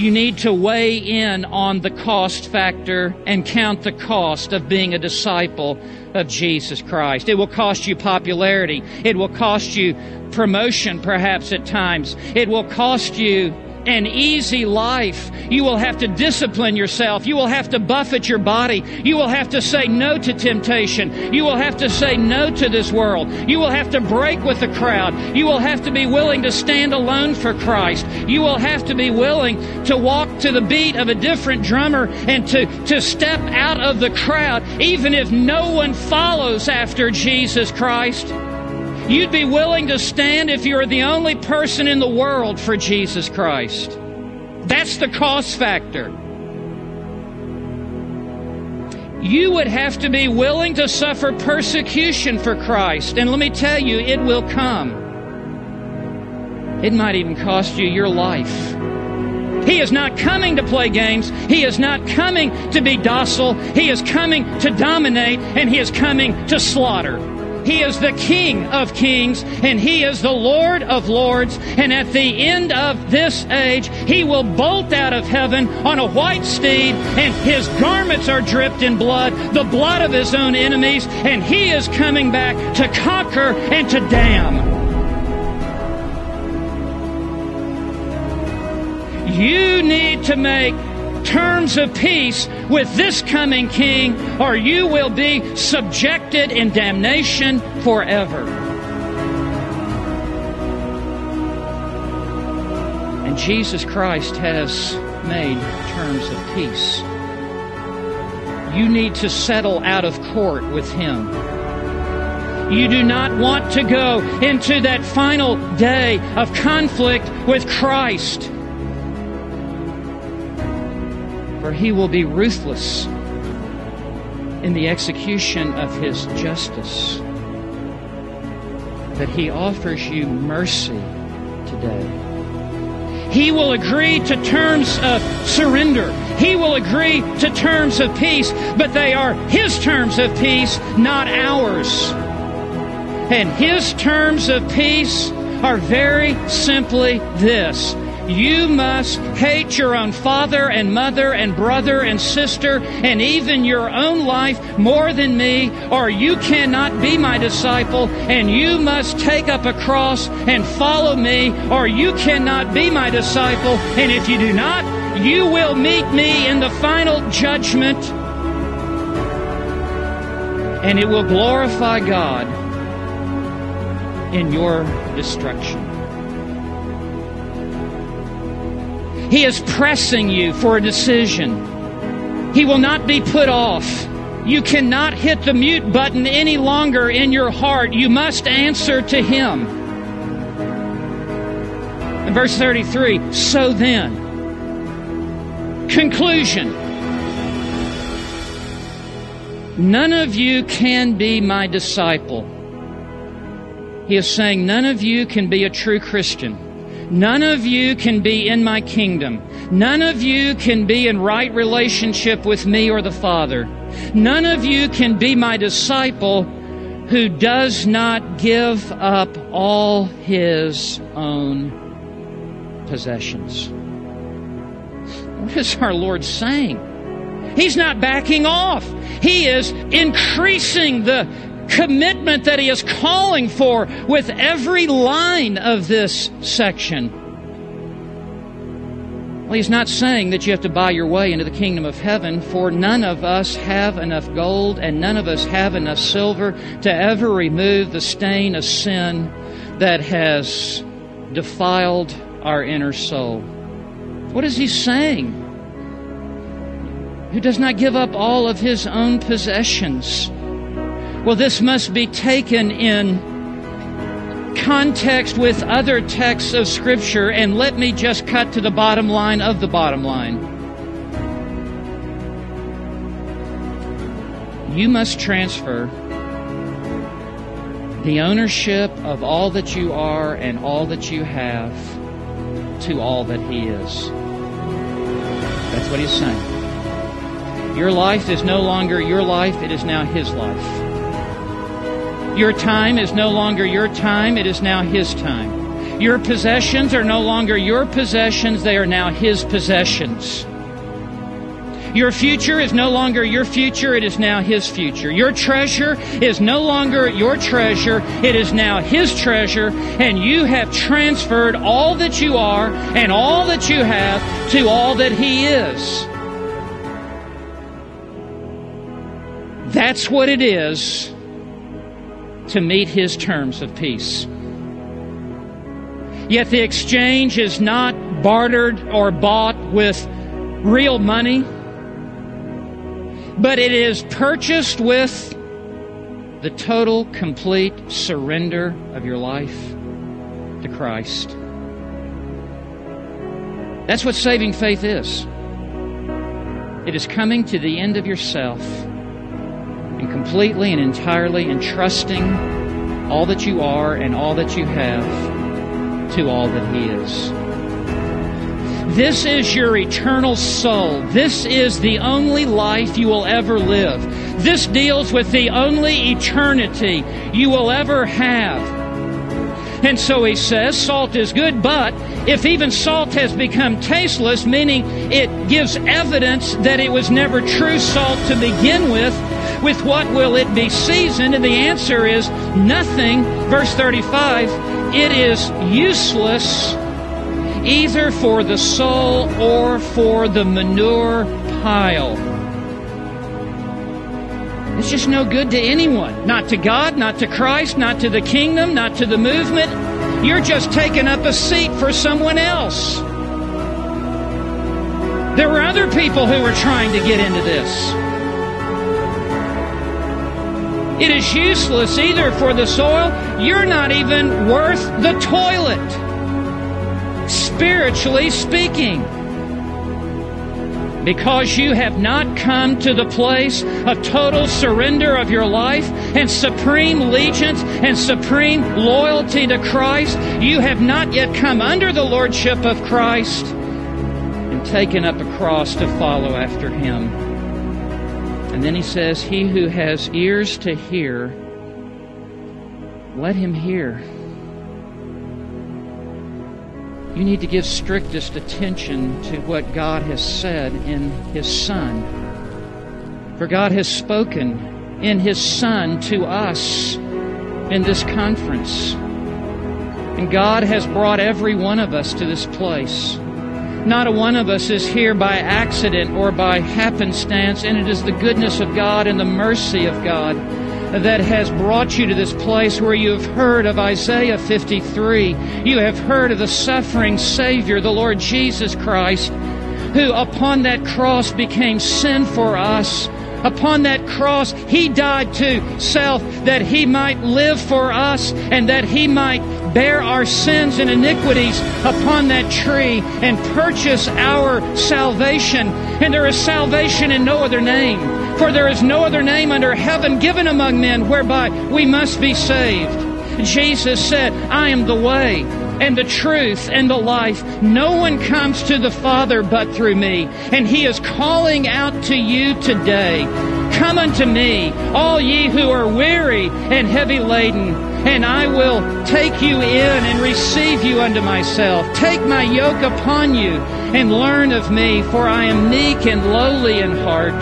you need to weigh in on the cost factor and count the cost of being a disciple of Jesus Christ. It will cost you popularity. It will cost you promotion, perhaps at times. It will cost you an easy life. You will have to discipline yourself. You will have to buffet your body. You will have to say no to temptation. You will have to say no to this world. You will have to break with the crowd. You will have to be willing to stand alone for Christ. You will have to be willing to walk to the beat of a different drummer and to, to step out of the crowd, even if no one follows after Jesus Christ. You'd be willing to stand if you were the only person in the world for Jesus Christ. That's the cost factor. You would have to be willing to suffer persecution for Christ. And let me tell you, it will come. It might even cost you your life. He is not coming to play games. He is not coming to be docile. He is coming to dominate, and He is coming to slaughter. He is the King of kings and He is the Lord of lords. And at the end of this age, He will bolt out of heaven on a white steed and His garments are dripped in blood, the blood of His own enemies. And He is coming back to conquer and to damn. You need to make terms of peace with this coming king, or you will be subjected in damnation forever. And Jesus Christ has made terms of peace. You need to settle out of court with him. You do not want to go into that final day of conflict with Christ. For he will be ruthless in the execution of his justice. But he offers you mercy today. He will agree to terms of surrender. He will agree to terms of peace, but they are his terms of peace, not ours. And his terms of peace are very simply this you must hate your own father and mother and brother and sister and even your own life more than me, or you cannot be my disciple, and you must take up a cross and follow me, or you cannot be my disciple, and if you do not, you will meet me in the final judgment, and it will glorify God in your destruction. He is pressing you for a decision. He will not be put off. You cannot hit the mute button any longer in your heart. You must answer to Him. In verse 33, so then, conclusion. None of you can be my disciple. He is saying, none of you can be a true Christian None of you can be in my kingdom. None of you can be in right relationship with me or the Father. None of you can be my disciple who does not give up all his own possessions. What is our Lord saying? He's not backing off. He is increasing the commitment that he is calling for with every line of this section. Well, he's not saying that you have to buy your way into the kingdom of heaven, for none of us have enough gold and none of us have enough silver to ever remove the stain of sin that has defiled our inner soul. What is he saying? Who does not give up all of his own possessions well, this must be taken in context with other texts of Scripture, and let me just cut to the bottom line of the bottom line. You must transfer the ownership of all that you are and all that you have to all that He is. That's what He's saying. Your life is no longer your life, it is now His life. Your time is no longer your time, it is now His time. Your possessions are no longer your possessions, they are now His possessions. Your future is no longer your future, it is now His future. Your treasure is no longer your treasure, it is now His treasure, and you have transferred all that you are and all that you have to all that He is. That's what it is to meet His terms of peace. Yet the exchange is not bartered or bought with real money but it is purchased with the total, complete surrender of your life to Christ. That's what saving faith is. It is coming to the end of yourself and completely and entirely entrusting all that you are and all that you have to all that He is. This is your eternal soul. This is the only life you will ever live. This deals with the only eternity you will ever have. And so he says, salt is good, but if even salt has become tasteless, meaning it gives evidence that it was never true salt to begin with, with what will it be seasoned? And the answer is nothing. Verse 35, it is useless either for the soul or for the manure pile. It's just no good to anyone. Not to God, not to Christ, not to the kingdom, not to the movement. You're just taking up a seat for someone else. There were other people who were trying to get into this. It is useless either for the soil. You're not even worth the toilet spiritually speaking. Because you have not come to the place of total surrender of your life and supreme allegiance and supreme loyalty to Christ, you have not yet come under the lordship of Christ and taken up a cross to follow after Him. And then he says, He who has ears to hear, let him hear. You need to give strictest attention to what God has said in His Son. For God has spoken in His Son to us in this conference. And God has brought every one of us to this place. Not a one of us is here by accident or by happenstance, and it is the goodness of God and the mercy of God that has brought you to this place where you have heard of Isaiah 53. You have heard of the suffering Savior, the Lord Jesus Christ, who upon that cross became sin for us. Upon that cross, He died to self that He might live for us and that He might bear our sins and iniquities upon that tree and purchase our salvation. And there is salvation in no other name, for there is no other name under heaven given among men whereby we must be saved. Jesus said, I am the way and the truth and the life. No one comes to the Father but through me. And He is calling out to you today. Come unto me, all ye who are weary and heavy laden, and I will take you in and receive you unto myself. Take my yoke upon you and learn of me, for I am meek and lowly in heart,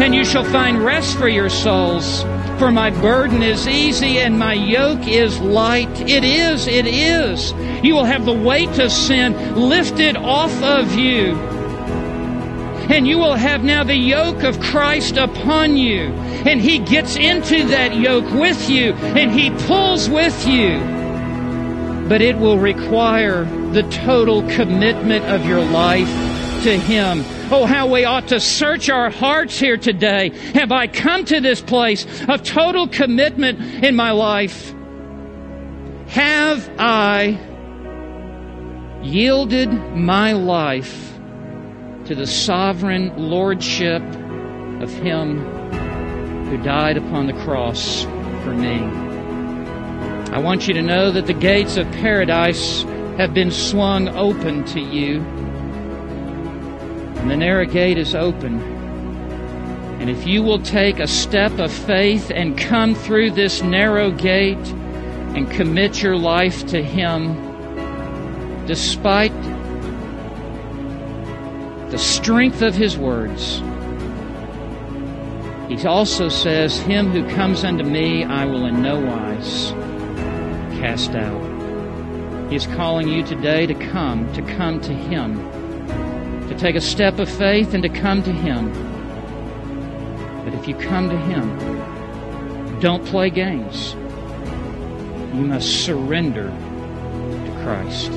and you shall find rest for your souls. For my burden is easy and my yoke is light. It is, it is. You will have the weight of sin lifted off of you. And you will have now the yoke of Christ upon you. And He gets into that yoke with you and He pulls with you. But it will require the total commitment of your life to Him. Oh, how we ought to search our hearts here today. Have I come to this place of total commitment in my life? Have I yielded my life to the sovereign lordship of Him who died upon the cross for me? I want you to know that the gates of paradise have been swung open to you and the narrow gate is open. And if you will take a step of faith and come through this narrow gate and commit your life to Him, despite the strength of his words, he also says, Him who comes unto me, I will in no wise cast out. He is calling you today to come, to come to Him, to take a step of faith and to come to Him. But if you come to Him, don't play games. You must surrender to Christ.